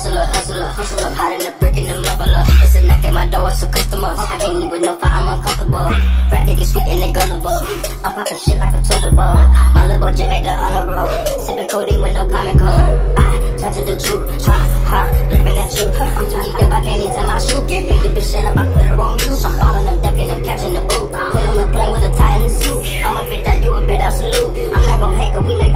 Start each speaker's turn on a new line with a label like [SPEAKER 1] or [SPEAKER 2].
[SPEAKER 1] hustler, hustler, hustler. Hot in the brick and the muffler. It's a knock at my door, it's a customer. I can't leave with no fire, I'm uncomfortable. Rap niggas sweet and they gullible. I'm popping shit like a toilet bowl. My little boy Jack the honor roll. Sipping Cody with no common code. I try to the truth, try hard, looking at you. I'm too deep if my can't my shoe. Get me the bitch shit up, I put it on you. I'm falling, I'm ducking, I'm catching the boot. Put on the plane with a tie and a suit. I'ma fit that you a bit salute. I'm not gonna hate, cause we make